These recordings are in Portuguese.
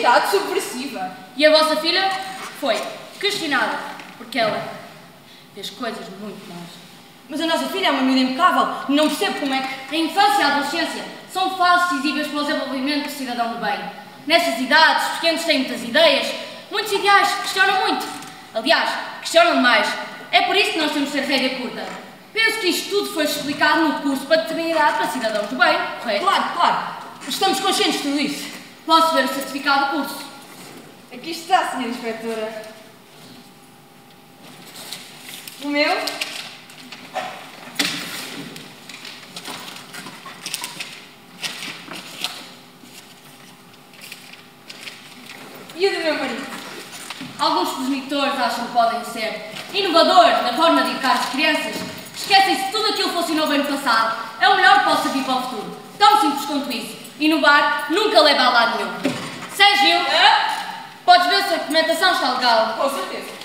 Atividade subversiva. E a vossa filha foi questionada, porque ela fez coisas muito más. Mas a nossa filha é uma miúda impecável. Não percebo como é que... A infância e a adolescência são fases decisivas para o desenvolvimento do cidadão do bem. Nessas idades, os pequenos têm muitas ideias, muitos ideais, questionam muito. Aliás, questionam demais. É por isso que nós temos de ter rédea curta. Penso que isto tudo foi explicado no curso para determinidade para cidadãos do bem, correto? Claro, claro. Estamos conscientes de tudo isso. Posso ver o certificado do curso. Aqui está, senhora inspetora. O meu? E o do meu marido? Alguns progenitores acham que podem ser inovadores na forma de educar as crianças. Esquecem-se que tudo aquilo que funcionou bem no passado é o melhor que pode servir para o futuro. Tão simples quanto isso. Inovar nunca leva a lado nenhum. Sérgio, podes ver se a documentação está legal. Com certeza.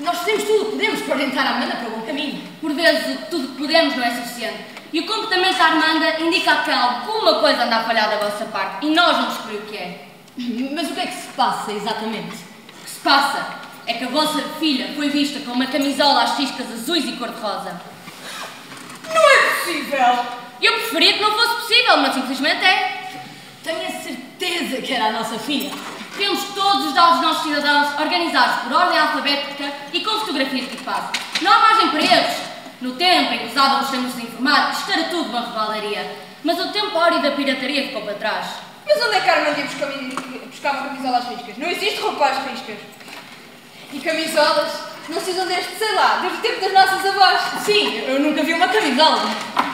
Nós fazemos tudo o que podemos para orientar a Amanda para o bom caminho. Por vezes, o tudo que podemos não é suficiente. E o comportamento da Armanda indica que alguma coisa anda a falhar da vossa parte e nós não descobrimos o que é. Mas o que é que se passa exatamente? O que se passa é que a vossa filha foi vista com uma camisola às riscas azuis e cor-de-rosa. Não é possível! Eu preferia que não fosse possível, mas infelizmente é. Tenho a certeza que era a nossa filha. Temos todos os dados dos nossos cidadãos organizados por ordem alfabética e com fotografias de equipagem. Não há margem para erros. No tempo em que usavam os sistemas informáticos, era tudo uma revalaria. Mas o tempo áureo da pirataria ficou para trás. Mas onde é que a Armanda ia buscar, buscar uma camisola às riscas? Não existe roupa às riscas. E camisolas não se usam desde, sei lá, desde o tempo das nossas avós. Sim, eu nunca vi uma camisola.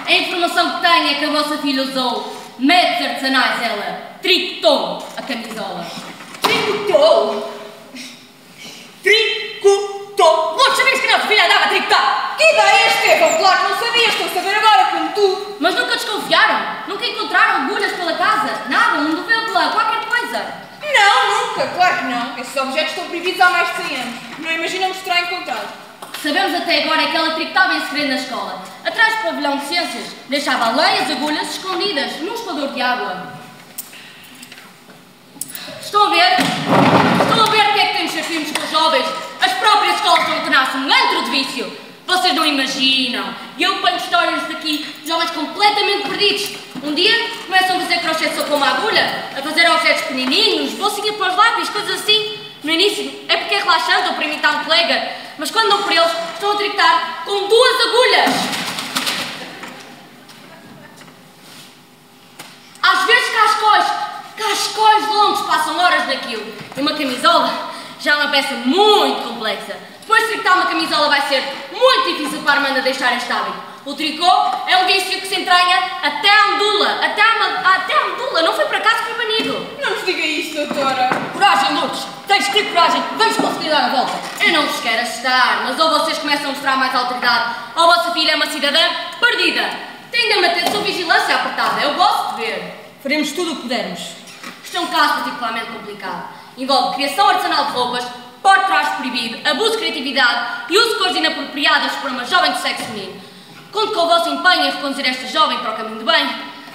A informação que tenho é que a vossa filha usou métodos artesanais, ela tricotou a camisola. Tricotou! Tricotou! Logo sabias que a nossa filha andava a tricotar! Que ideia, Estevão? Claro que não sabia, estou a saber agora, como tu. Mas nunca desconfiaram? Nunca encontraram agulhas pela casa? Nada? Um novelo de lã? Qualquer coisa? Não, nunca, claro que não. Esses objetos estão proibidos há mais de 100 anos. Não imaginamos terá encontrado. Sabemos até agora que ela tricotava em segredo na escola. Atrás do pavilhão de ciências, deixava leias agulhas escondidas num escoador de água. Estão a ver? Estão a ver o que é que temos firmes com os jovens? As próprias escolas a tornar-se um antro de vício. Vocês não imaginam. Eu ponho histórias daqui de jovens completamente perdidos. Um dia começam a fazer crochê só com uma agulha, a fazer objetos pequenininhos, bolsinha para os lápis, coisas assim. No início é porque é relaxante ou para imitar um colega, mas quando dão por eles, estão a tricotar com duas agulhas. Às vezes cascóis, cascóis longos passam horas naquilo. E uma camisola já é uma peça muito complexa. Depois de tricotar uma camisola vai ser muito difícil para a Armanda deixar este hábito. O tricô é um vício que se entranha até à medula, até à, até medula, não foi para casa que foi banido. Não nos diga isso, doutora. Coragem, Lourdes! Tens que ter coragem! Vamos conseguir dar a volta! Eu não vos quero assustar, mas ou vocês começam a mostrar mais autoridade, ou a vossa filha é uma cidadã perdida. Tem de manter sua vigilância apertada, é o vosso dever. Faremos tudo o que pudermos. Isto é um caso particularmente complicado. Envolve criação artesanal de roupas, porte traje proibido, abuso de criatividade e uso de cores inapropriadas por uma jovem do sexo feminino. Conto com o vosso empenho em reconduzir esta jovem para o caminho do bem.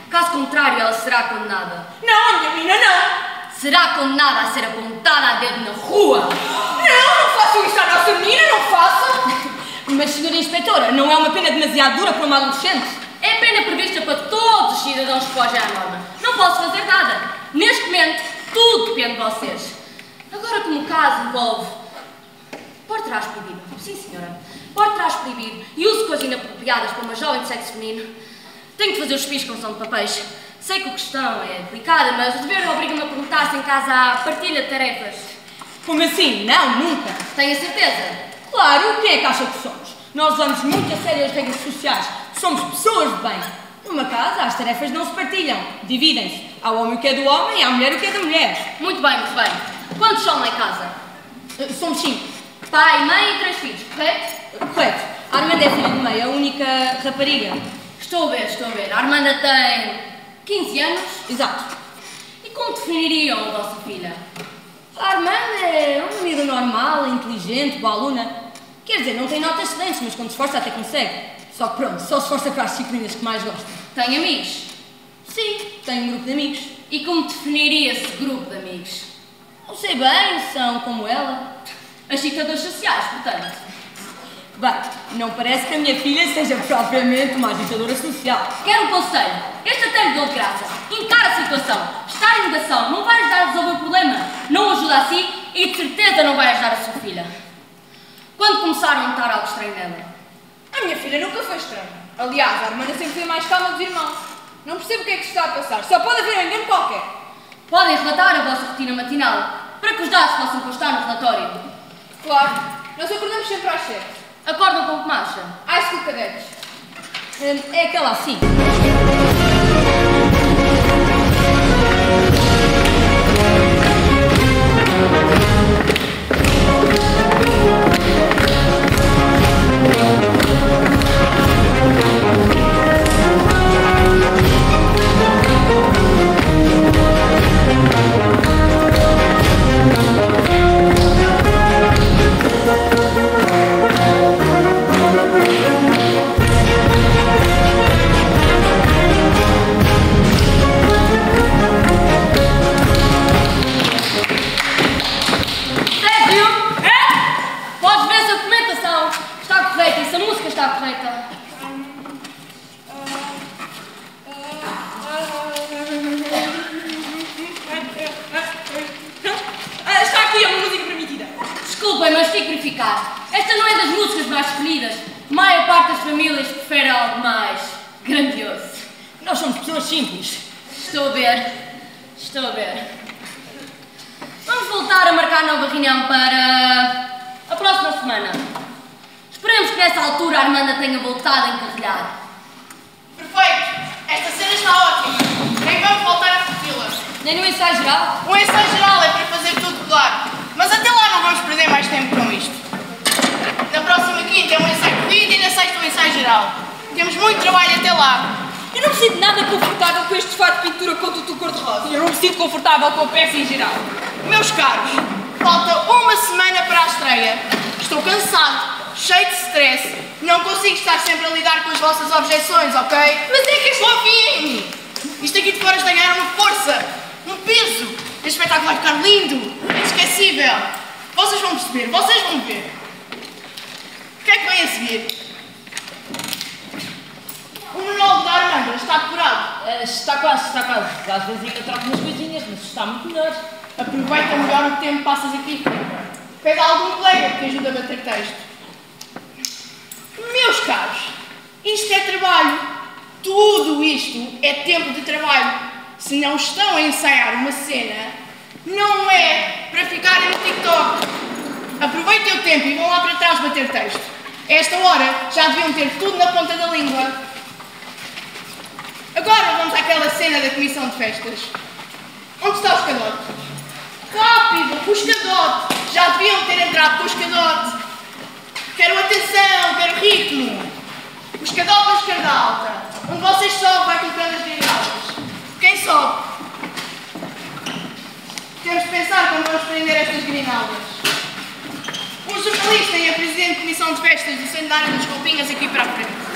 Caso contrário, ela será condenada. Não, minha menina, não. Será condenada a ser apontada a dedo na rua. Não, não façam isso à nossa menina, não façam. Mas, senhora inspetora, não é uma pena demasiado dura para uma adolescente? É pena prevista para todos os cidadãos que fogem à norma. Não posso fazer nada. Neste momento, tudo depende de vocês. Agora, como o caso envolve porte-trás proibido, sim senhora, porte-trás proibido e uso de coisas inapropriadas para uma jovem de sexo feminino, tenho que fazer os fios com som de papéis. Sei que a questão é delicada, mas o dever obriga-me a perguntar se em casa há partilha de tarefas. Como assim? Não, nunca! Tenho a certeza. Claro, quem é que acha que somos? Nós levamos muito a sério as regras sociais. Somos pessoas de bem. Numa casa, as tarefas não se partilham, dividem-se. Ao homem o que é do homem e à mulher o que é da mulher. Muito bem, muito bem. Quantos são lá em casa? Eh, Somos cinco. Pai, mãe e três filhos, correto? Correto. A Armanda é filha de meio, a única rapariga. Estou a ver, estou a ver. A Armanda tem 15 anos. Exato. E como definiriam a vossa filha? A Armanda é uma miúda normal, inteligente, boa aluna. Quer dizer, não tem notas excelentes, mas quando se esforça até consegue. Só que pronto, só se esforça para as disciplinas que mais gosta. Tem amigos? Sim, tem um grupo de amigos. E como definiria esse grupo de amigos? Não sei bem, são como ela. Agitadores sociais, portanto. Bem, não parece que a minha filha seja propriamente uma agitadora social. Quero um conselho. Este até lhe dou de graça. Encara a situação. Estar em negação não vai ajudar a resolver o problema. Não ajuda a si e de certeza não vai ajudar a sua filha. Quando começaram a notar algo estranho nela? A minha filha nunca foi estranha. Aliás, a Armanda sempre foi mais calma dos irmãos. Não percebo o que é que se está a passar. Só pode haver um engano qualquer. Podem relatar a vossa rotina matinal para que os dados possam constar no relatório. Claro, nós acordamos sempre às sete. Acordam com que marcha? High school cadetes. Hum, É aquela assim. Está quase, está quase. Às vezes ainda troco umas coisinhas, mas está muito melhor. Aproveita melhor o tempo que passas aqui. Pede algum colega que te ajude a bater texto. Meus caros, isto é trabalho. Tudo isto é tempo de trabalho. Se não estão a ensaiar uma cena, não é para ficarem no TikTok. Aproveitem o tempo e vão lá para trás bater texto. Esta hora já deviam ter tudo na ponta da língua. Agora vamos àquela cena da comissão de festas. Onde está o escadote? Rápido, o escadote! Já deviam ter entrado com o escadote. Quero atenção, quero ritmo. O escadote na esquerda alta. Onde vocês sobem, vai colocando as grinaldas. Quem sobe? Temos de pensar como vamos prender estas grinaldas. Um jornalista e a presidente de comissão de festas do Centenário das Roupinhas aqui para a frente.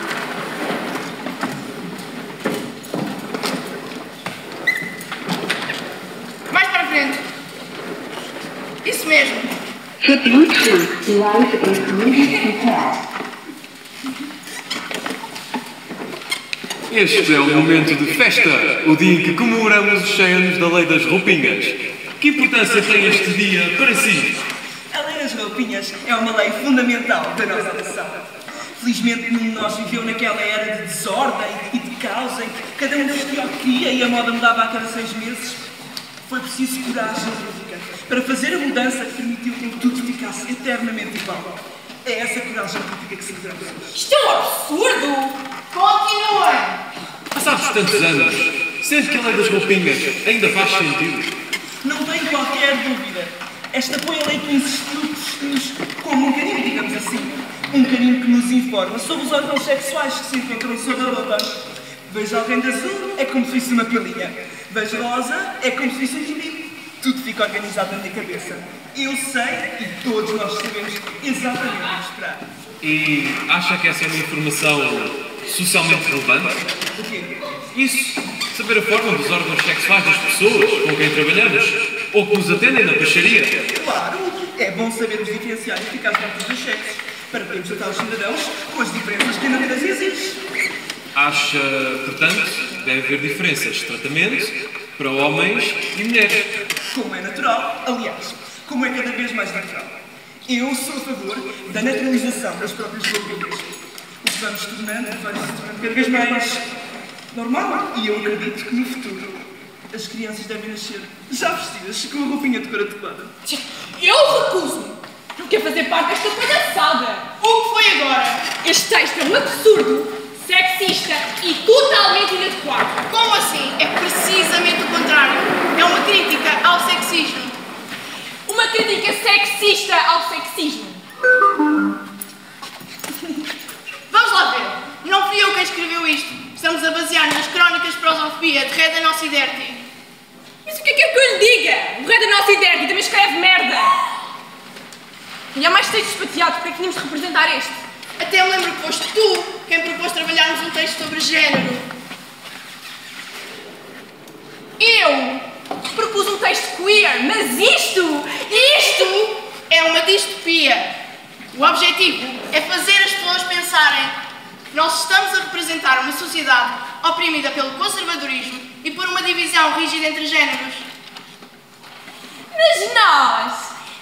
Mais para frente. Isso mesmo. Este é o momento de festa, o dia em que comemoramos os 100 anos da Lei das Roupinhas. Que importância tem este dia para si? A lei das roupinhas é uma lei fundamental da nossa nação. Felizmente nenhum de nós viveu naquela era de desordem e de caos em que cada um vestia o que queria e a moda mudava a cada seis meses. Preciso coragem política para fazer a mudança que permitiu que tudo ficasse eternamente igual. É essa coragem política que celebramos hoje. Isto é um absurdo! Continuem. Passados tantos anos, sente que a Lei das Roupinhas ainda faz sentido? Não tenho qualquer dúvida. Esta foi a lei que insistiu vestimos como um canino, digamos assim. Um canino que nos informa sobre os órgãos sexuais que se encontram sobre a roupa. Veja alguém de azul, é como se fosse uma pilinha. Veja rosa, é como se fosse um. Tudo fica organizado na minha cabeça. Eu sei e todos nós sabemos exatamente o que esperar. E acha que essa é uma informação socialmente relevante? O quê? Isso, saber a forma dos órgãos sexuais das pessoas com quem trabalhamos ou que nos atendem na peixaria. Claro, é bom sabermos diferenciar eficazmente os dois sexos para podermos tratar os cidadãos com as diferenças que a natureza exige. Acha, portanto, deve haver diferenças de tratamento para homens e mulheres. Como é natural, aliás, como é cada vez mais natural. Eu sou a favor da naturalização das próprias roupinhas. O que vamos tornando, vai se tornando cada vez mais normal. E eu acredito que no futuro as crianças devem nascer já vestidas com a roupinha de cor adequada. Eu recuso-me. Não quero fazer parte desta palhaçada. O que foi agora? Este texto é um absurdo, sexista e totalmente inadequado. Como assim? É precisamente o contrário. É uma crítica ao sexismo. Uma crítica sexista ao sexismo. Vamos lá ver. Não fui eu quem escreveu isto. Estamos a basear nas crónicas de prosofobia de Reda Nociderti. Mas o que é que eu lhe diga? O rei da nossa ideia também escreve merda. E há mais textos para teatro, porque é que tínhamos de representar este? Até me lembro que foste tu quem propôs trabalharmos um texto sobre género. Eu propus um texto queer, mas isto, Isto é uma distopia. O objetivo é fazer as pessoas pensarem que nós estamos a representar uma sociedade oprimida pelo conservadorismo e por uma divisão rígida entre géneros. Mas nós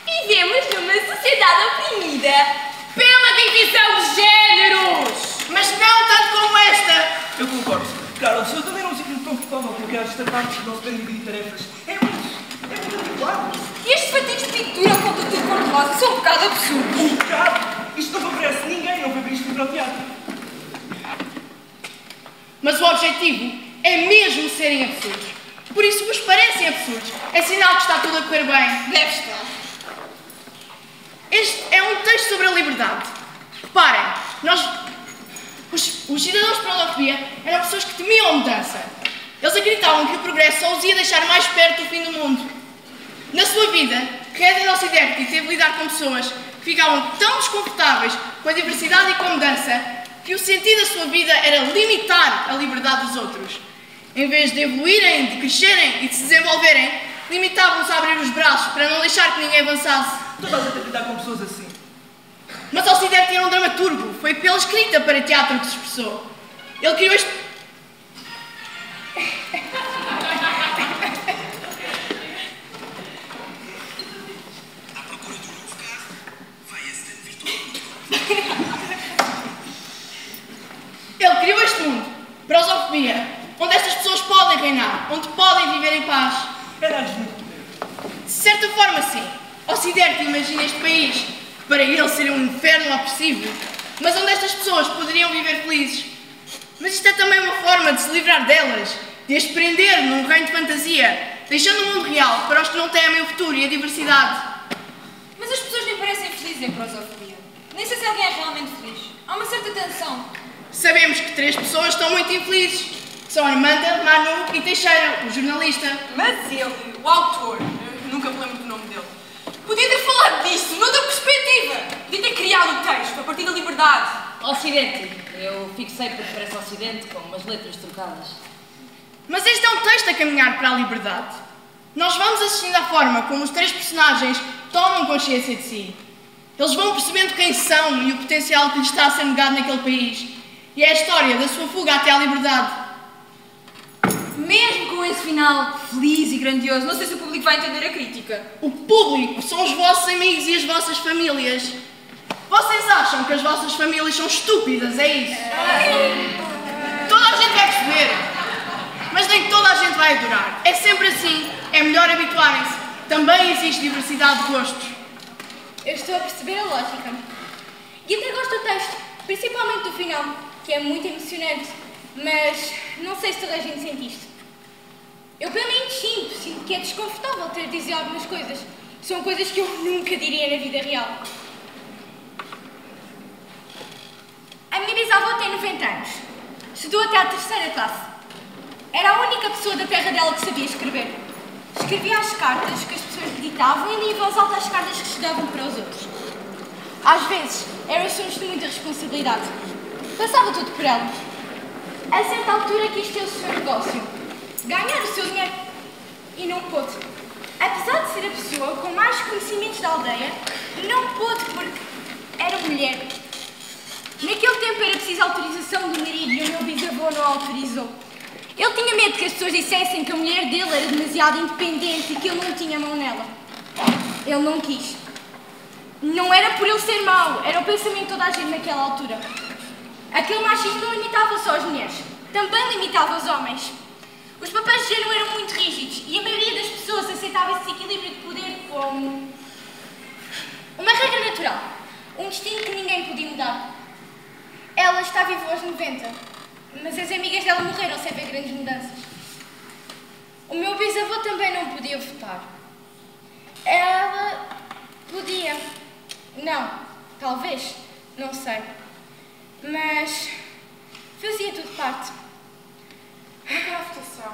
vivemos numa sociedade oprimida pela divisão de géneros. Mas não tanto como esta. Eu concordo. Carlos, eu também não sinto muito confortável porque esta parte do nosso bem dividir tarefas é muito, é muito adequado. E estes fatios de pintura com tudo cor-de-rosa são um bocado absurdos. Um bocado. Isto não favorece ninguém, não foi para o teatro. Mas o objetivo é mesmo serem absurdos. Por isso vos parecem absurdos. É sinal que está tudo a correr bem. Deve estar. Este é um texto sobre a liberdade. Reparem, nós, os, os cidadãos de Prodofobia eram pessoas que temiam a mudança. Eles acreditavam que o progresso só os ia deixar mais perto do fim do mundo. Na sua vida, Reda Nociderti teve de lidar com pessoas que ficavam tão desconfortáveis com a diversidade e com a mudança que o sentido da sua vida era limitar a liberdade dos outros. Em vez de evoluírem, de crescerem e de se desenvolverem, limitavam-se a abrir os braços para não deixar que ninguém avançasse. Toda a gente a lidar com pessoas assim. Mas Ocidente era um dramaturgo. Foi pela escrita para teatro que se expressou. Ele criou este. Ele criou este mundo, prosofobia, onde estas pessoas podem reinar, onde podem viver em paz. Muito. De certa forma, sim. Ocidente imagina este país que para ele seria um inferno opressivo, mas onde estas pessoas poderiam viver felizes. Mas isto é também uma forma de se livrar delas, de as prender num reino de fantasia, deixando o mundo real para os que não temem o futuro e a diversidade. Mas as pessoas nem parecem felizes em prosofobia. Nem sei se alguém é realmente feliz. Há uma certa tensão. Sabemos que três pessoas estão muito infelizes. São Armanda, Manu e Teixeira, o jornalista. Mas ele, o autor, eu nunca me lembro do nome dele, podia ter falado disso noutra perspectiva. Podia ter criado o texto a partir da liberdade. Ocidente. Eu fixei porque parece Ocidente com umas letras trocadas. Mas este é um texto a caminhar para a liberdade. Nós vamos assistindo à forma como os três personagens tomam consciência de si. Eles vão percebendo quem são e o potencial que lhes está a ser negado naquele país. E é a história da sua fuga até à liberdade. Mesmo com esse final feliz e grandioso, não sei se o público vai entender a crítica. O público são os vossos amigos e as vossas famílias. Vocês acham que as vossas famílias são estúpidas, é isso? Toda a gente vai perceber. Mas nem toda a gente vai adorar. É sempre assim. É melhor habituarem-se. Também existe diversidade de gostos. Eu estou a perceber a lógica. E até gosto do texto, principalmente do final, que é muito emocionante. Mas não sei se toda a gente sente isto. Eu pelo menos sinto, sinto que é desconfortável ter de dizer algumas coisas, São coisas que eu nunca diria na vida real. A minha bisavó tem 90 anos. Estudou até à terceira classe. Era a única pessoa da terra dela que sabia escrever. Escrevia as cartas que as pessoas lhe e lia em voz alta as cartas que estudavam para os outros. Às vezes, eram assuntos de muita responsabilidade. Passava tudo por ela. A certa altura quis ter o seu negócio, ganhar o seu dinheiro. E não pôde. Apesar de ser a pessoa com mais conhecimentos da aldeia, não pôde porque era mulher. Naquele tempo era preciso autorização do marido e o meu bisavô não autorizou. Ele tinha medo que as pessoas dissessem que a mulher dele era demasiado independente e que ele não tinha mão nela. Ele não quis. Não era por ele ser mau, era o pensamento de toda a gente naquela altura. Aquele machismo não limitava só as mulheres, também limitava os homens. Os papéis de género eram muito rígidos e a maioria das pessoas aceitava esse equilíbrio de poder como uma regra natural, um destino que ninguém podia mudar. Ela está viva aos 90, mas as amigas dela morreram sem ver grandes mudanças. O meu bisavô também não podia votar. Ela podia. Não, talvez, não sei. Mas fazia tudo parte. Como é que era a votação?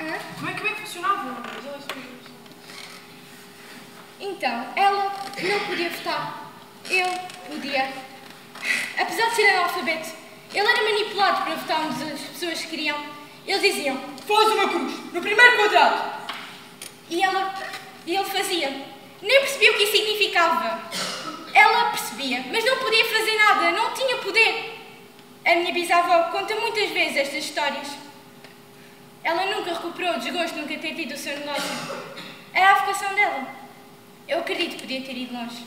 Hã? Como é que funcionava? Então, ela não podia votar. Ele podia. Apesar de ser analfabeto, ele era manipulado para votarmos as pessoas que queriam. Eles diziam, Faz uma cruz, no primeiro quadrado. e ela. E ele fazia. Nem percebia o que isso significava. Ela percebia, mas não podia fazer nada, não tinha poder. A minha bisavó conta muitas vezes estas histórias. Ela nunca recuperou o desgosto de nunca ter tido o seu negócio. Era a vocação dela. Eu acredito que podia ter ido longe.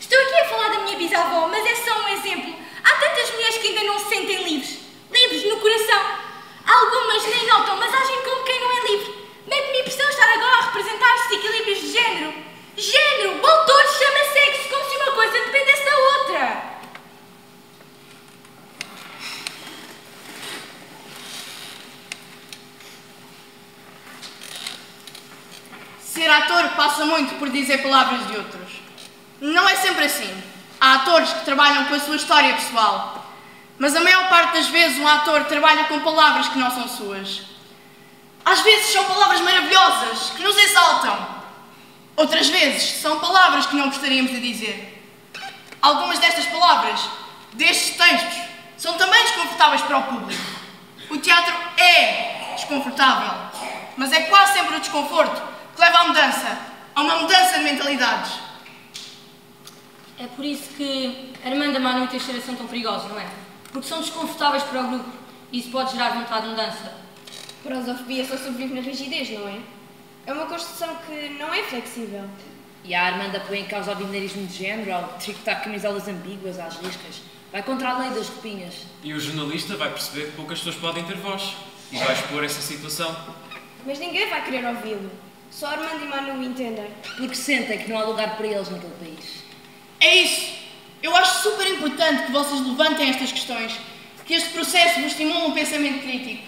Estou aqui a falar da minha bisavó, mas é só um exemplo. Há tantas mulheres que ainda não se sentem livres. Livres no coração. Algumas nem notam, mas agem como quem não é livre. Mete-me impressão estar agora a representar estes equilíbrios de género. Género! Voltou se chama sexo, como se uma coisa dependesse da outra. Ser ator passa muito por dizer palavras de outros. Não é sempre assim. Há atores que trabalham com a sua história pessoal. Mas a maior parte das vezes um ator trabalha com palavras que não são suas. Às vezes são palavras maravilhosas, que nos exaltam. Outras vezes são palavras que não gostaríamos de dizer. Algumas destas palavras, destes textos, são também desconfortáveis para o público. O teatro é desconfortável, mas é quase sempre o desconforto que leva à mudança, a uma mudança de mentalidades. É por isso que Armanda, Manu e Teixeira são tão perigosos, não é? Porque são desconfortáveis para o grupo e isso pode gerar vontade de mudança. Prosofobia só sobrevive na rigidez, não é? É uma construção que não é flexível. E a Armanda põe em causa o binarismo de género ao tricotar camisolas ambíguas às riscas. Vai contra a lei das roupinhas. E o jornalista vai perceber que poucas pessoas podem ter voz e vai expor essa situação. Mas ninguém vai querer ouvi-lo. Só Armando e Manu o entendem. Porque sentem que não há lugar para eles naquele país. É isso. Eu acho super importante que vocês levantem estas questões, que este processo vos estimule um pensamento crítico.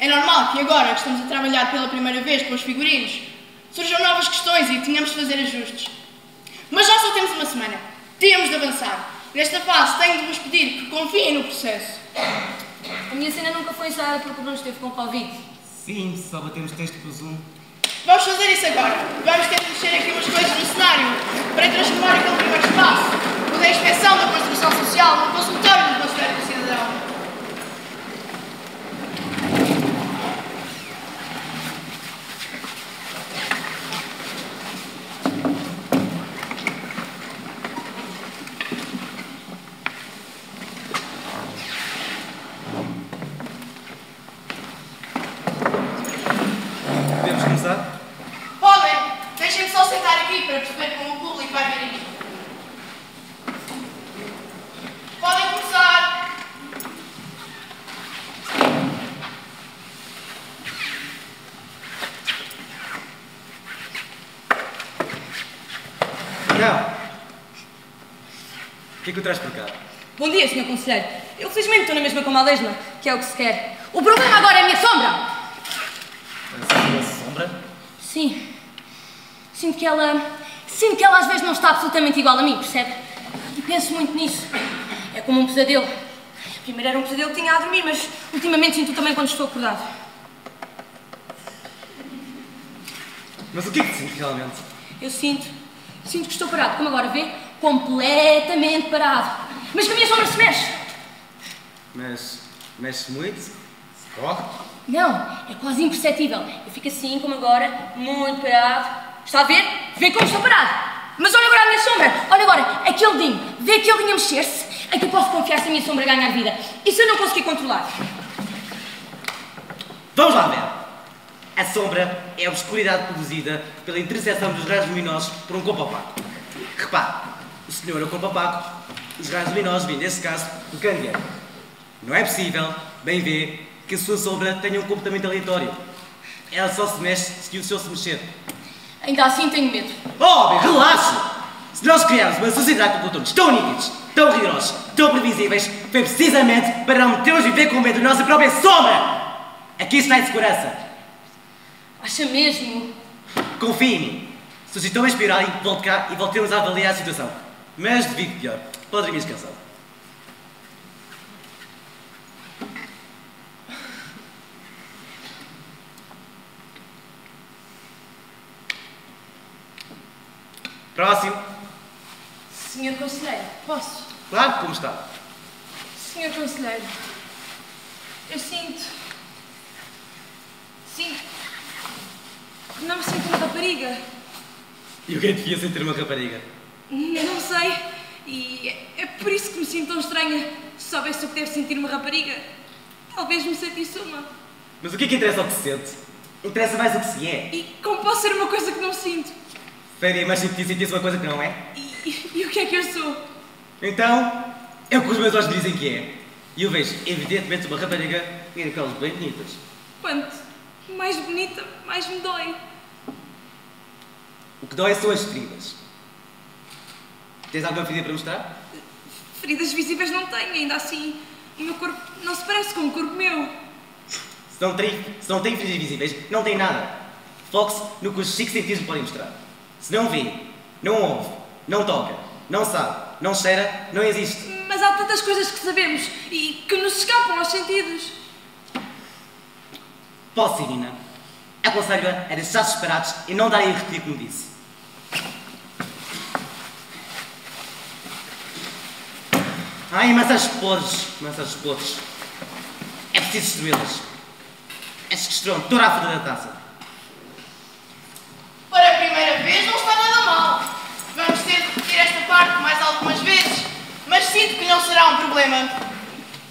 É normal que agora que estamos a trabalhar pela primeira vez com os figurinos, surjam novas questões e tenhamos de fazer ajustes. Mas já só temos uma semana. Temos de avançar. Nesta fase tenho de vos pedir que confiem no processo. A minha cena nunca foi ensaiada porque o Bruno esteve com Covid. Sim, só batemos texto com o Zoom. Vamos fazer isso agora. Vamos ter de mexer aqui umas coisas no cenário para transformar aquele primeiro espaço, o da inspeção da construção social, no consultório do Conselheiro do Cidadão. Podemos começar? Podem, deixem-me só sentar aqui para perceber como o público vai ver isto. Podem começar. Não. O que é que o traz por cá? Bom dia, Sr. Conselheiro. Eu felizmente estou na mesma como a lesma, que é o que se quer. O problema agora é a minha sombra! A sua sombra? Sim. Sinto que ela. Sinto que ela às vezes não está absolutamente igual a mim, percebe? E penso muito nisso. É como um pesadelo. Primeiro era um pesadelo que tinha a dormir, mas ultimamente sinto também quando estou acordado. Mas o que é que te sente realmente? Eu sinto. Sinto que estou parado, como agora vê? Completamente parado. Mas que a minha sombra se mexe. Mas mexe muito? Corre? Não, é quase imperceptível. Eu fico assim, como agora, muito parado. Está a ver? Vê como estou parado. Mas olha agora a minha sombra. Olha agora, aquele dinho. Vê aquele dinho a mexer-se. É que eu posso confiar se a minha sombra ganhar vida. E se eu não conseguir controlar? Vamos lá ver. A sombra é a obscuridade produzida pela interseção dos raios luminosos por um corpo opaco. Repare, o senhor é o corpo opaco, os raios luminosos vêm, neste caso, do candeeiro. Não é possível, bem ver, que a sua sombra tenha um comportamento aleatório. Ela só se mexe se o senhor se mexer. Ainda assim tenho medo. Oh, bem, relaxe! Se nós criarmos uma sociedade com contornos tão nítidos, tão rigorosos, tão previsíveis, foi precisamente para não metermos viver com medo da nossa própria sombra! Aqui está a segurança. Acha mesmo? Confie em mim. Se os sintomas piorarem, volte cá e voltemos a avaliar a situação. Mas devido pior, pode dormir descansado. Próximo. Senhor Conselheiro, posso? Claro, como está? Senhor Conselheiro, eu sinto. Sinto. que Não me sinto uma rapariga. E o que é que devia sentir uma rapariga? Não sei. E é- por isso que me sinto tão estranha. Se soubesse o que deve sentir uma rapariga, talvez me sentisse uma. Mas o que é que interessa ao que se sente? Interessa mais o que se é. E como pode ser uma coisa que não sinto? Faria mais sentido sentir-se uma coisa que não é? E, e- e o que é que eu sou? Então, é o que os meus olhos dizem que é. E eu vejo, evidentemente, uma rapariga e aquelas bem bonitas. Quanto mais bonita, mais me dói. O que dói são as feridas. Tens alguma ferida para mostrar? Feridas visíveis não tenho, ainda assim. O meu corpo não se parece com o corpo meu. Se não tem, se não tem feridas visíveis, não tem nada. Foque-se no que os cinco sentidos podem mostrar. Se não vê, não ouve, não toca, não sabe, não cheira, não existe. Mas há tantas coisas que sabemos e que nos escapam aos sentidos. Posso, Irina? Aconselho-a a deixar-se separados e não darem a repetir como disse. Ai, maçãs podres, maçãs podres. É preciso destruí-las. Estes que estão toda a foda da taça. Para a primeira vez não está nada mal. Vamos ter de repetir esta parte mais algumas vezes, mas sinto que não será um problema.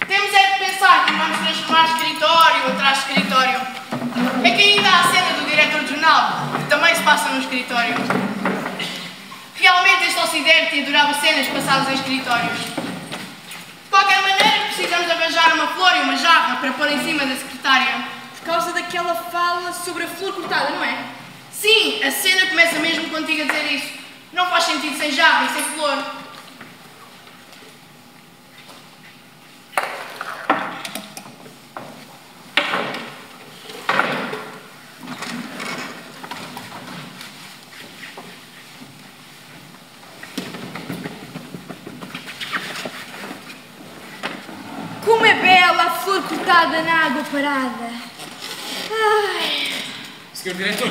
Temos é de pensar que vamos transformar escritório atrás de escritório. É que ainda há a cena do diretor de jornal, que também se passa no escritório. Realmente este Ocidente adorava cenas passadas em escritórios. De qualquer maneira, precisamos arranjar uma flor e uma jarra para pôr em cima da secretária. Por causa daquela fala sobre a flor cortada, não é? Sim, a cena começa mesmo contigo a dizer isso. Não faz sentido sem jarra e sem flor. Como é bela a na água parada. Ai, Senhor Diretor,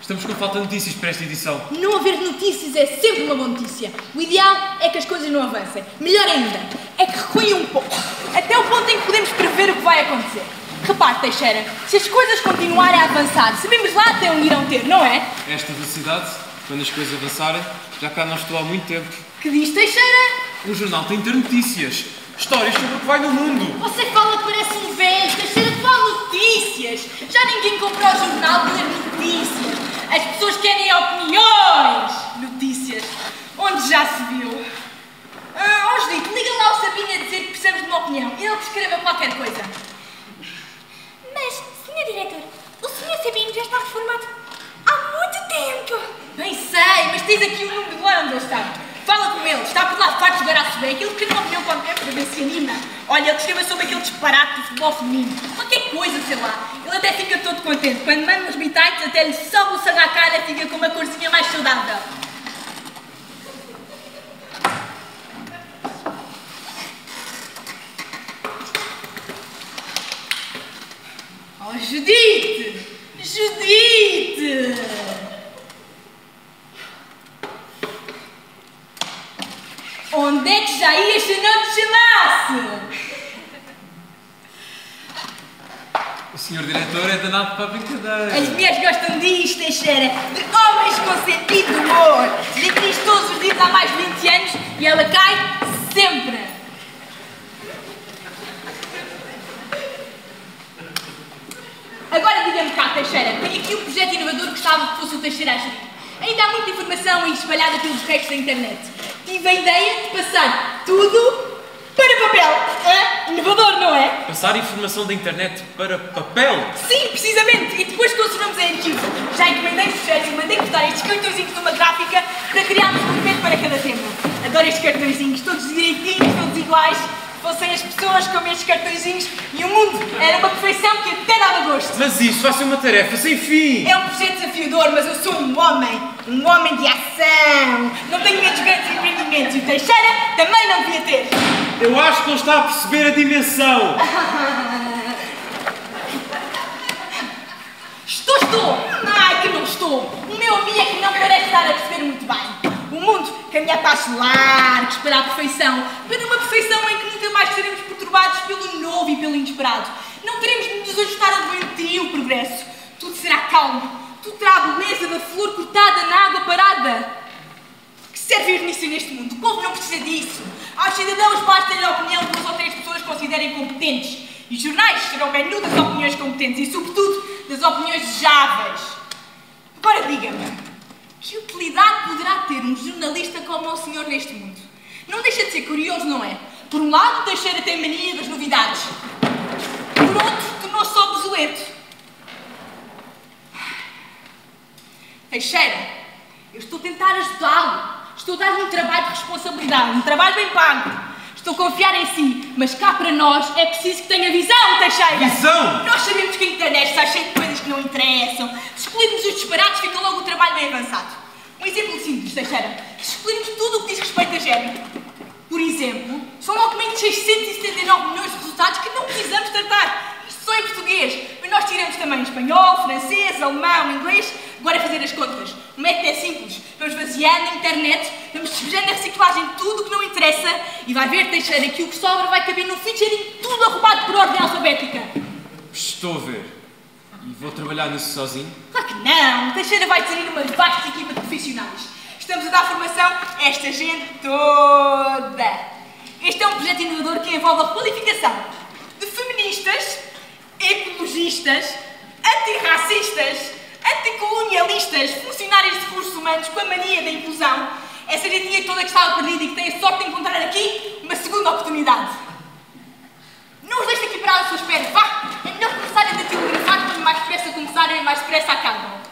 estamos com falta de notícias para esta edição. Não haver notícias é sempre uma boa notícia. O ideal é que as coisas não avancem. Melhor ainda, é que recuem um pouco. Até o ponto em que podemos prever o que vai acontecer. Repare, Teixeira, se as coisas continuarem a avançar, sabemos lá até onde irão ter, não é? Esta velocidade, quando as coisas avançarem, já cá não estou há muito tempo. Que diz Teixeira? O jornal tem de ter notícias, histórias sobre o que vai no mundo. Você fala que parece um velho, Teixeira fala notícias. Já ninguém comprou o jornal para ler notícias. As pessoas querem opiniões. Notícias. Onde já se viu? Ah, ó, Judito, liga lá ao Sabino a dizer que precisamos de uma opinião. Ele que escreva qualquer coisa. mas, senhor diretor, o senhor Sabino já está reformado há muito tempo. Bem sei, mas tens aqui o número do ano onde ele está. Fala com ele, está por lá farto de jogar à bem. Aquilo que opinião qualquer para ver se anima. Olha, ele escreva sobre aquele disparate do futebol feminino. Qualquer coisa, sei lá. Ele até fica todo contente. Quando manda uns bitites, até lhe sobe o sangue à cara e fica com uma corzinha mais saudável. Oh, Judite! Judite! Onde é que já ias se não te chamasse? O senhor diretor é danado para a brincadeira. As mulheres gostam disto, Teixeira, de homens com sentido de humor. Isto todos os dias há mais de 20 anos e ela cai sempre. Agora diga-me cá, Teixeira, tenho aqui um projeto inovador que gostava que fosse o Teixeira a. Ainda há muita informação aí espalhada pelos reis da internet. Tive a ideia de passar tudo papel. Inovador, não é? Passar informação da internet para papel? Sim, precisamente. E depois conservamos em arquivo. Já encomendei os projetos e mandei cortar estes cartõezinhos numa gráfica para criarmos um documento para cada tema. Adoro estes cartõezinhos, todos direitinhos, todos iguais. Fossem as pessoas com estes cartõezinhos e o mundo era uma perfeição que até dava gosto. Mas isso vai ser uma tarefa sem fim. É um projeto desafiador, mas eu sou um homem, um homem de ação. Não tenho medo de grandes empreendimentos e o Teixeira também não devia ter. Eu acho que não está a perceber a dimensão. Estou, estou! Ai, que não estou! O meu amigo é que não parece estar a perceber muito bem. O mundo caminha a passos largos para a perfeição, para uma perfeição em que nunca mais seremos perturbados pelo novo e pelo inesperado. Não teremos de nos ajustar ao doentio progresso. Tudo será calmo. Tudo terá a beleza da flor cortada na água parada. A início neste mundo? O povo não precisa disso. Aos cidadãos basta ter a opinião de duas ou três pessoas que considerem competentes. E os jornais serão menu das opiniões competentes e, sobretudo, das opiniões desejáveis. Agora diga-me, que utilidade poderá ter um jornalista como o senhor neste mundo? Não deixa de ser curioso, não é? Por um lado, Teixeira tem mania das novidades. Por outro, tornou-se obsoleto. Teixeira, eu estou a tentar ajudá-lo. Estou a dar-lhe um trabalho de responsabilidade, um trabalho bem pago. Estou a confiar em si, mas cá para nós é preciso que tenha visão, Teixeira. Visão? Nós sabemos que a internet está cheia de coisas que não interessam. Se escolhermos os disparates, fica logo o trabalho bem avançado. Um exemplo simples, Teixeira. Se escolhermos tudo o que diz respeito a género, por exemplo, são logo menos 679 milhões de resultados que não precisamos tratar. Só em português. Mas nós tiramos também espanhol, francês, alemão, inglês. Agora é fazer as contas. O método é simples. Vamos vaziando a internet, vamos despejando na reciclagem tudo o que não interessa e vai ver, Teixeira, que o que sobra vai caber num ficheirinho tudo arrumado por ordem alfabética. Estou a ver. E vou trabalhar nisso sozinho? Claro que não! Teixeira vai ter uma vasta equipa de profissionais. Estamos a dar formação a esta gente toda. Este é um projeto inovador que envolve a qualificação de feministas, ecologistas, antirracistas, anticolonialistas, funcionários de recursos humanos com a mania da inclusão. Essa gentinha toda que estava perdida e que tem a sorte de encontrar aqui uma segunda oportunidade. Não os deixe aqui parados à sua espera. Vá! É melhor começarem daquilo gravado quanto mais depressa começarem, mais depressa acabam.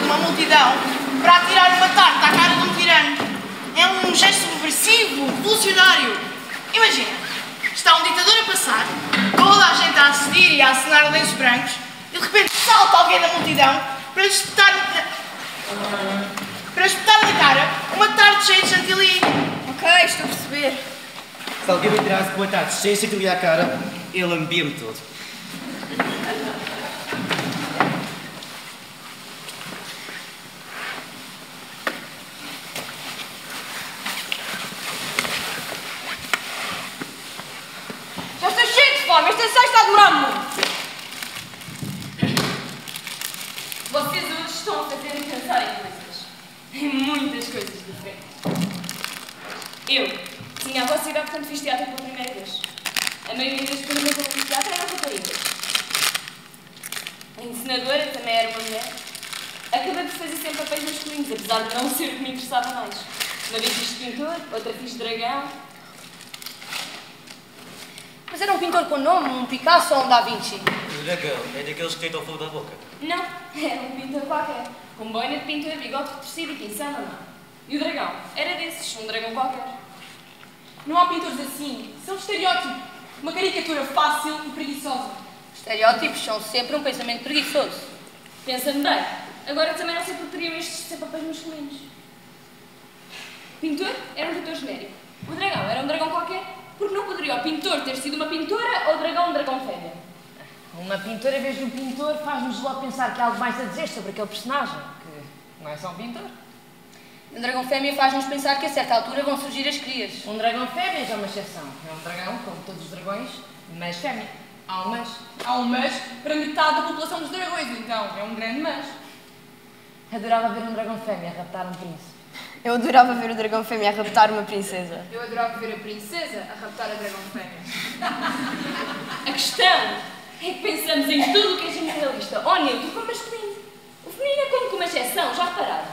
De uma multidão para atirar uma tarta à cara de um tirano. É um gesto subversivo, revolucionário. Imagina, está um ditador a passar, toda a gente a assistir e a assinar lenços brancos, e de repente salta alguém da multidão para lhe espetar para lhe espetar na cara uma tarde cheia de chantilly. Ok, estou a perceber. Se alguém me tirasse com a tarde cheia de chantilly à cara, ele lambia-me todo. Já estou cheio de demorar muito. Vocês hoje estão a fazer-me pensar em coisas. Em muitas coisas diferentes. Eu tinha a vossa idade quando fiz teatro pela primeira vez. A maioria das pessoas que eu fiz teatro eram raparigas. A encenadora também era uma mulher. Acabei por fazer sempre papéis masculinos, apesar de não ser o que me interessava mais. Uma vez fiz pintor, outra fiz dragão. Mas era um pintor com nome, um Picasso ou um Da Vinci? O dragão é daqueles que deitam fogo da boca. Não, era um pintor qualquer, com boina de pintor, bigode retorcido e pincel na mão. E o dragão? Era desses, um dragão qualquer. Não há pintores assim. São estereótipo. Uma caricatura fácil e preguiçosa. Estereótipos são sempre um pensamento preguiçoso. Pensa-me bem, agora também não sei porque teriam estes de ser papéis masculinos. Pintor era um pintor genérico. O dragão era um dragão qualquer, porque não poderia o pintor ter sido uma pintora ou o dragão um dragão fêmea. Uma pintora, em vez de um pintor, faz-nos logo pensar que há algo mais a dizer sobre aquele personagem, que não é só um pintor. Um dragão fêmea faz-nos pensar que a certa altura vão surgir as crias. Um dragão fêmea já é uma exceção. É um dragão, como todos os dragões, mas fêmea. Há um mas. Há um mas para metade da população dos dragões, então é um grande mas. Adorava ver um dragão fêmea raptar um príncipe. Eu adorava ver o dragão fêmea a raptar uma princesa. Eu adorava ver a princesa a raptar a dragão fêmea. A questão É que pensamos em tudo o que é generalista ou neutro como masculino. O feminino é como com uma exceção, já repararam?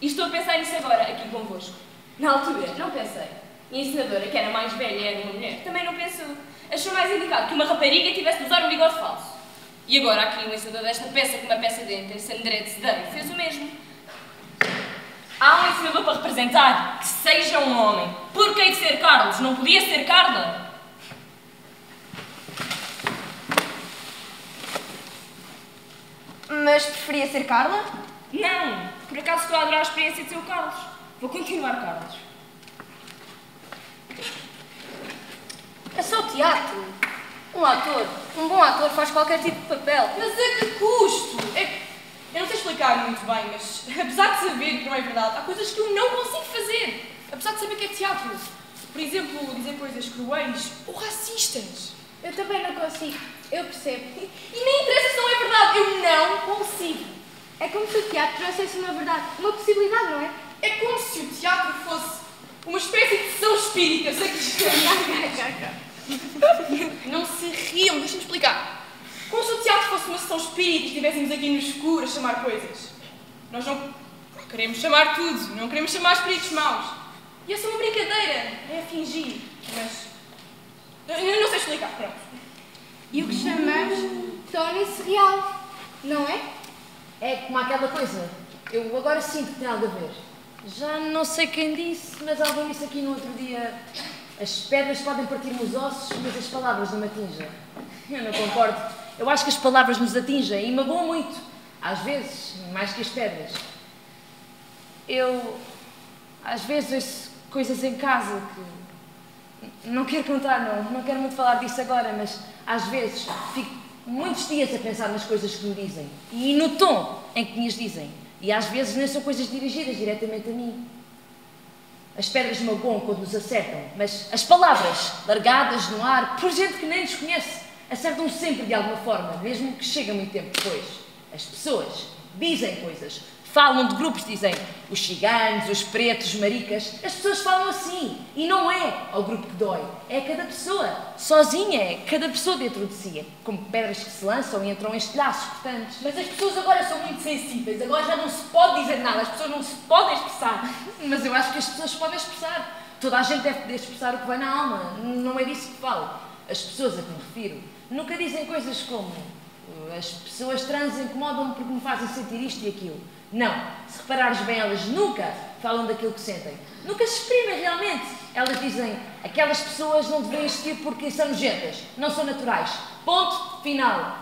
E estou a pensar nisso agora, aqui convosco. Na altura, não pensei. E a ensinadora, que era mais velha era uma mulher, também não pensou. Achou mais indicado que uma rapariga tivesse de usar um bigode falso. E agora aqui o ensinador desta peça, com uma peça dentro, Sandré de Sedei, fez o mesmo. Há um ensinador para representar, que seja um homem. Por que de ser Carlos? Não podia ser Carla? Mas preferia ser Carla? Não, por acaso estou a adorar a experiência de ser o Carlos. Vou continuar, Carlos. É só teatro. Um ator, um bom ator faz qualquer tipo de papel. Mas a que custo? É que- eu não sei explicar muito bem, mas apesar de saber que não é verdade, há coisas que eu não consigo fazer. Apesar de saber que é teatro. Por exemplo, dizer coisas cruéis ou racistas. Eu também não consigo. Eu percebo. E nem interessa se não é verdade, eu não consigo. É como se o teatro trouxesse uma verdade, uma possibilidade, não é? É como se o teatro fosse uma espécie de sessão espírita. Sei que isto Não se riam, deixa-me explicar. Como se o teatro fosse uma sessão espírita e estivéssemos aqui no escuro a chamar coisas. Nós não queremos chamar tudo, não queremos chamar espíritos maus. E é só uma brincadeira, é fingir. Mas. Eu eu não sei explicar, pronto. E o que chamamos torna-se real, não é? É como aquela coisa. Eu agora sinto que tem algo a ver. Já não sei quem disse, mas alguém disse aqui no outro dia. As pedras podem partir nos ossos, mas as palavras não me atingem. Eu não concordo. Eu acho que as palavras nos atingem e magoam muito. Às vezes, mais que as pedras. Eu, às vezes, ouço coisas em casa que. Não quero contar, não. Não quero muito falar disso agora, mas às vezes fico muitos dias a pensar nas coisas que me dizem e no tom em que me as dizem. E às vezes nem são coisas dirigidas diretamente a mim. As pedras magoam quando nos acertam, mas as palavras, largadas no ar, por gente que nem nos conhece, acertam sempre de alguma forma, mesmo que chegue muito tempo depois. As pessoas dizem coisas, falam de grupos, dizem os ciganos, os pretos, os maricas. As pessoas falam assim, e não é ao grupo que dói, é a cada pessoa, sozinha, é cada pessoa dentro de si. É como pedras que se lançam e entram em estilhaços cortantes. Mas as pessoas agora são muito sensíveis, agora já não se pode dizer nada, as pessoas não se podem expressar. Mas eu acho que as pessoas podem expressar. Toda a gente deve poder expressar o que vai na alma. Não é disso que falo. As pessoas a que me refiro nunca dizem coisas como "Uh, as pessoas trans incomodam-me porque me fazem sentir isto e aquilo. Não. Se reparares bem, elas nunca falam daquilo que sentem. Nunca se exprimem realmente. Elas dizem aquelas pessoas não deveriam existir porque são nojentas, não são naturais. Ponto final.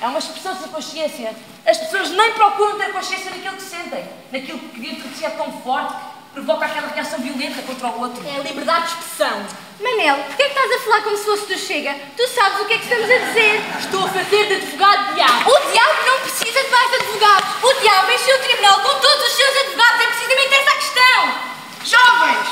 É uma expressão sem consciência. As pessoas nem procuram ter consciência daquilo que sentem, daquilo que de si é tão forte que provoca aquela reação violenta contra o outro. É a liberdade de expressão. Manel, porquê é que estás a falar como se fosse do Chega? Tu sabes o que é que estamos a dizer. Estou a fazer de advogado diabo. O diabo não precisa de mais advogados. O diabo encheu o tribunal com todos os seus advogados. É precisamente essa a questão. Jovens!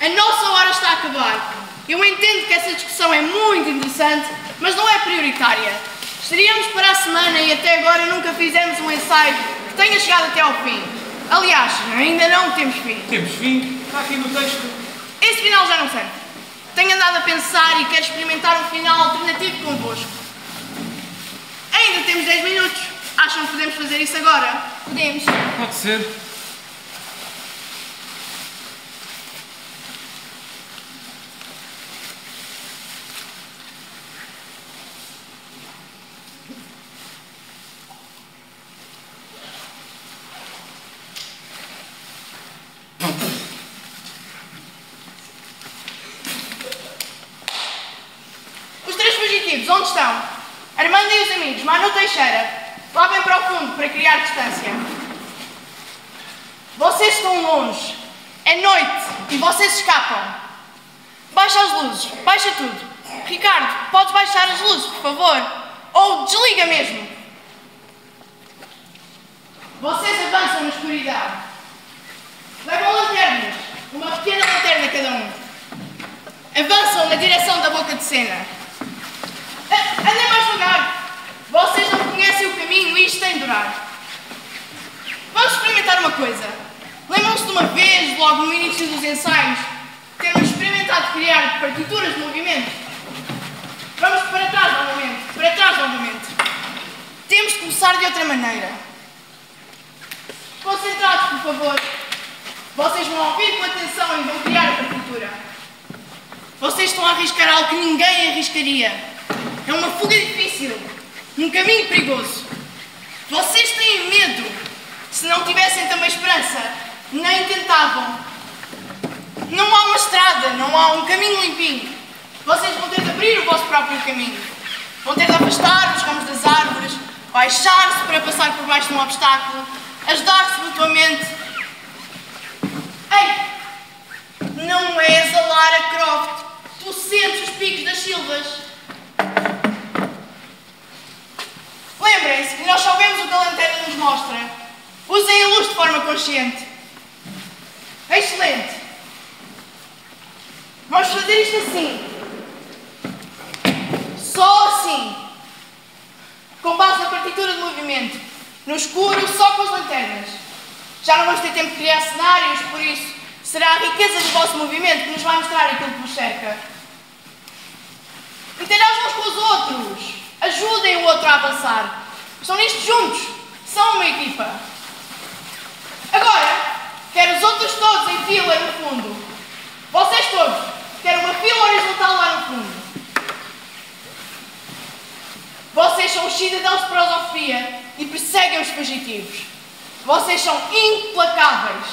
A nossa hora está a acabar. Eu entendo que essa discussão é muito interessante, mas não é prioritária. Estaríamos para a semana e até agora nunca fizemos um ensaio que tenha chegado até ao fim. Aliás, ainda não temos fim. Temos fim, está aqui no texto. Esse final já não serve. Tenho andado a pensar e quero experimentar um final alternativo convosco. Ainda temos 10 minutos. Acham que podemos fazer isso agora? Podemos. Pode ser. Os três fugitivos, onde estão? Amigos, Manu Teixeira. Lá bem para o fundo, para criar distância. Vocês estão longe. É noite e vocês escapam. Baixa as luzes, baixa tudo. Ricardo, podes baixar as luzes, por favor? Ou desliga mesmo. Vocês avançam na escuridão. Levam lanternas, uma pequena lanterna cada um. Avançam na direção da boca de cena. Andem mais devagar. Vocês não conhecem o caminho e isto tem de durar. Vamos experimentar uma coisa. Lembram-se de uma vez, logo no início dos ensaios, termos experimentado criar partituras de movimento? Vamos para trás novamente, para atrás novamente. Temos de começar de outra maneira. Concentrados, por favor. Vocês vão ouvir com atenção e vão criar a partitura. Vocês estão a arriscar algo que ninguém arriscaria. É uma fuga difícil, um caminho perigoso. Vocês têm medo. Se não tivessem também esperança, nem tentavam. Não há uma estrada, não há um caminho limpinho. Vocês vão ter de abrir o vosso próprio caminho. Vão ter de afastar os ramos das árvores, baixar-se para passar por baixo de um obstáculo, ajudar-se mutuamente. Ei! Não és a Lara Croft. Tu sentes os picos das silvas. Lembrem-se que nós só vemos o que a lanterna nos mostra. Usem a luz de forma consciente. Excelente! Vamos fazer isto assim. Só assim. Com base na partitura de movimento. No escuro, só com as lanternas. Já não vamos ter tempo de criar cenários, por isso será a riqueza do vosso movimento que nos vai mostrar aquilo que vos cerca. Interajam uns com os outros. Ajudem o outro a avançar. Estão nisto juntos. São uma equipa. Agora, quero os outros todos em fila no fundo. Vocês todos. Quero uma fila horizontal lá no fundo. Vocês são os cidadãos de prosofia e perseguem os fugitivos. Vocês são implacáveis.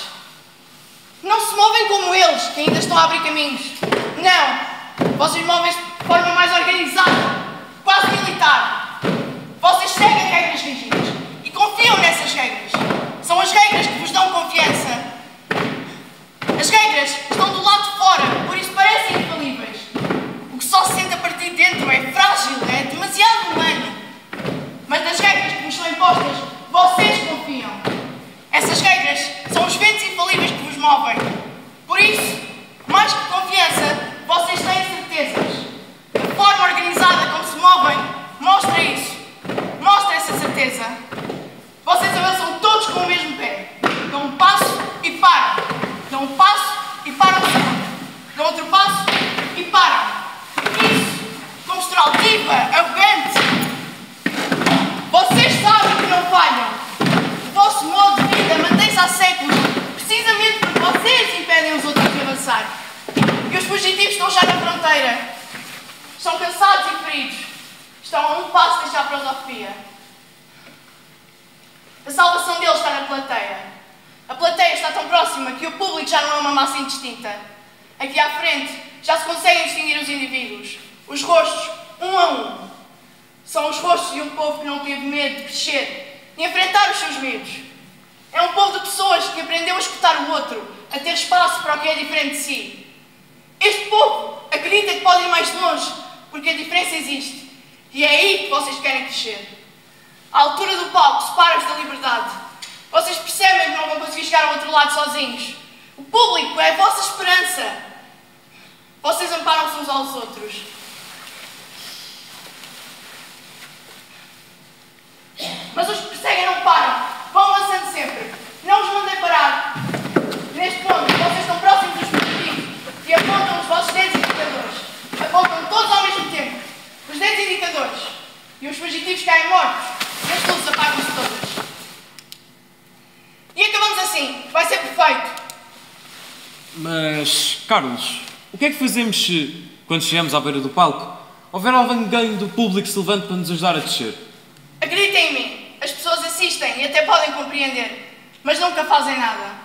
Não se movem como eles, que ainda estão a abrir caminhos. Não. Vocês movem-se de forma mais organizada, quase militar. Vocês seguem regras rígidas e confiam nessas regras. São as regras que vos dão confiança. As regras estão do lado de fora, por isso parecem infalíveis. O que só se sente a partir de dentro é frágil, é demasiado humano. Mas nas regras que vos são impostas, vocês confiam. Essas regras são os ventos infalíveis que vos movem. Por isso, mais que confiança, vocês têm certezas. A forma organizada como se movem mostra isso. Mostra essa certeza. Vocês avançam todos com o mesmo pé. Dão um passo e param. Dão um passo e param. Dão outro passo e param. Isso, com postura arrogante. Vocês sabem que não falham. O vosso modo de vida mantém-se há séculos, precisamente porque vocês impedem os outros de avançar. E os fugitivos estão já na fronteira. Estão cansados e feridos. Estão a um passo de deixar a prosofia. A salvação deles está na plateia. A plateia está tão próxima que o público já não é uma massa indistinta. Aqui à frente já se conseguem distinguir os indivíduos, os rostos, um a um. São os rostos de um povo que não teve medo de crescer, de enfrentar os seus medos. É um povo de pessoas que aprendeu a escutar o outro, a ter espaço para o que é diferente de si. Este povo acredita que pode ir mais longe, porque a diferença existe. E é aí que vocês querem crescer. A altura do palco separa-os da liberdade. Vocês percebem que não vão conseguir chegar ao outro lado sozinhos. O público é a vossa esperança. Vocês amparam-se uns aos outros. Mas os que perseguem não param. Vão avançando sempre. Não os mandem parar. Neste ponto, vocês estão próximos dos fugitivos e apontam os vossos dedos indicadores. Apontam todos ao mesmo tempo. Os dedos indicadores. E os fugitivos caem mortos. E as luzes apagam-se todas. E acabamos assim. Vai ser perfeito. Mas, Carlos, o que é que fazemos se, quando chegamos à beira do palco, houver alguém do público se levante para nos ajudar a descer? Acreditem em mim. As pessoas assistem e até podem compreender. Mas nunca fazem nada.